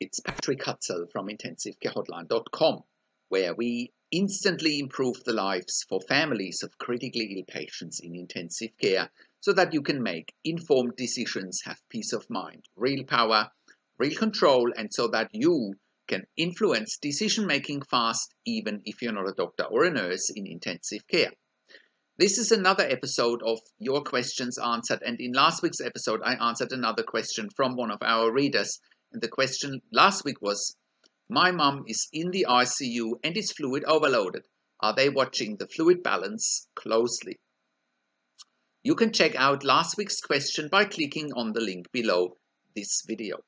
It's Patrik Hutzel from IntensiveCareHotline.com, where we instantly improve the lives for families of critically ill patients in intensive care so that you can make informed decisions, have peace of mind, real power, real control, and so that you can influence decision making fast, even if you're not a doctor or a nurse in intensive care. This is another episode of Your Questions Answered, and in last week's episode, I answered another question from one of our readers. And the question last week was My mum is in the ICU and is fluid overloaded. Are they watching the fluid balance closely? You can check out last week's question by clicking on the link below this video.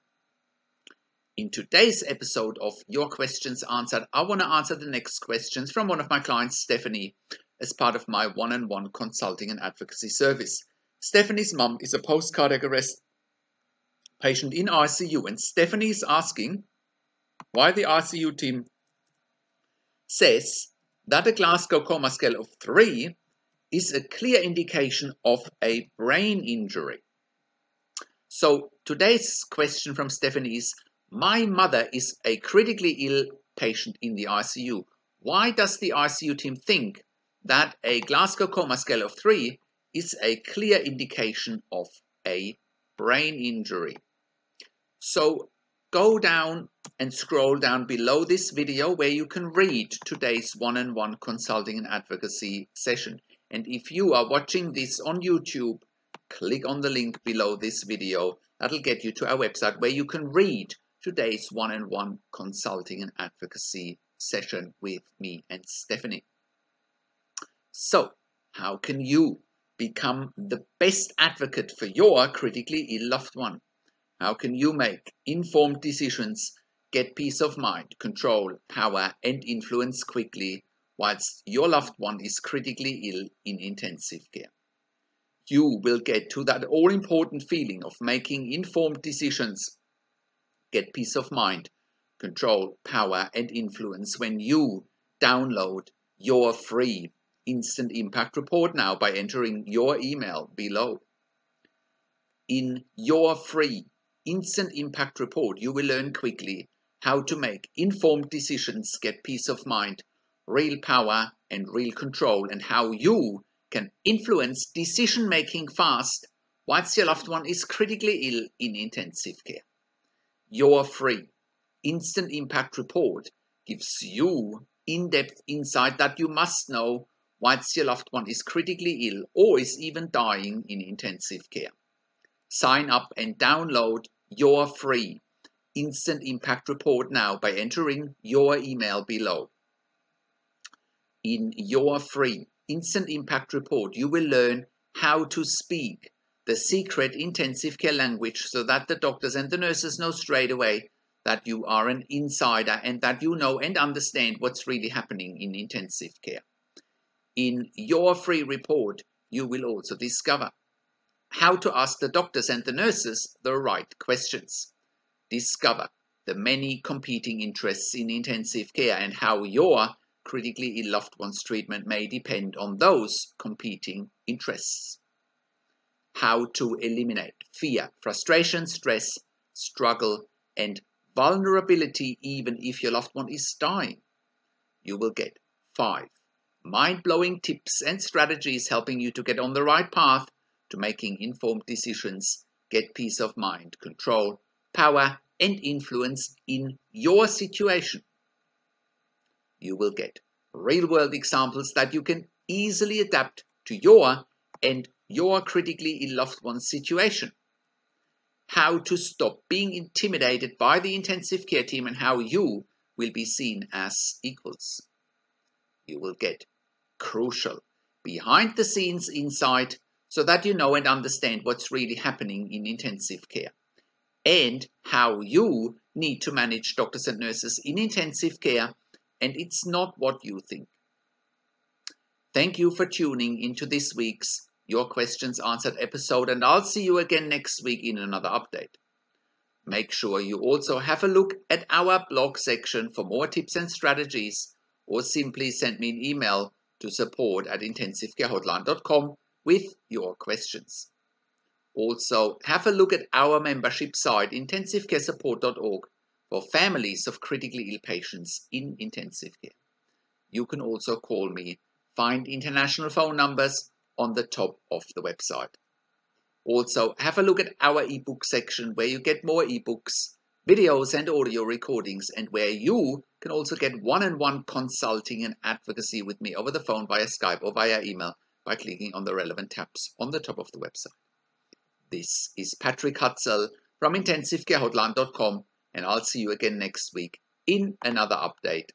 In today's episode of Your Questions Answered, I want to answer the next questions from one of my clients, Stephanie, as part of my one on one consulting and advocacy service. Stephanie's mum is a post cardiac arrest patient in ICU, and Stephanie is asking why the ICU team says that a Glasgow coma scale of 3 is a clear indication of a brain injury. So today's question from Stephanie is My mother is a critically ill patient in the ICU. Why does the ICU team think that a Glasgow coma scale of 3 is a clear indication of a brain injury? So go down and scroll down below this video where you can read today's one-on-one consulting and advocacy session. And if you are watching this on YouTube, click on the link below this video. That'll get you to our website where you can read today's one-on-one consulting and advocacy session with me and Stephanie. So, how can you become the best advocate for your critically ill loved one? How can you make informed decisions, get peace of mind, control, power, and influence quickly whilst your loved one is critically ill in intensive care? You will get to that all important feeling of making informed decisions, get peace of mind, control, power, and influence when you download your free instant impact report now by entering your email below. In your free instant impact report, you will learn quickly how to make informed decisions, get peace of mind, real power, and real control, and how you can influence decision making fast whilst your loved one is critically ill in intensive care. Your free instant impact report gives you in depth insight that you must know whilst your loved one is critically ill or is even dying in intensive care. Sign up and download your free instant impact report now by entering your email below. In your free instant impact report, you will learn how to speak the secret intensive care language so that the doctors and the nurses know straight away that you are an insider and that you know and understand what's really happening in intensive care. In your free report, you will also discover how to ask the doctors and the nurses the right questions. Discover the many competing interests in intensive care and how your critically ill loved one's treatment may depend on those competing interests. How to eliminate fear, frustration, stress, struggle, and vulnerability even if your loved one is dying. You will get five mind blowing tips and strategies helping you to get on the right path to making informed decisions, get peace of mind, control, power, and influence in your situation. You will get real world examples that you can easily adapt to your and your critically ill loved one's situation. How to stop being intimidated by the intensive care team and how you will be seen as equals. You will get crucial behind the scenes insight so that you know and understand what's really happening in intensive care and how you need to manage doctors and nurses in intensive care, and it's not what you think. Thank you for tuning into this week's Your Questions Answered episode, and I'll see you again next week in another update. Make sure you also have a look at our blog section for more tips and strategies, or simply send me an email to support at intensivecarehotline.com with your questions. Also, have a look at our membership site intensivecaresupport.org for families of critically ill patients in intensive care. You can also call me, find international phone numbers on the top of the website. Also, have a look at our ebook section where you get more ebooks, videos, and audio recordings, and where you can also get one on one consulting and advocacy with me over the phone via Skype or via email by clicking on the relevant tabs on the top of the website. This is Patrik Hutzel from IntensiveCareHotline.com, and I'll see you again next week in another update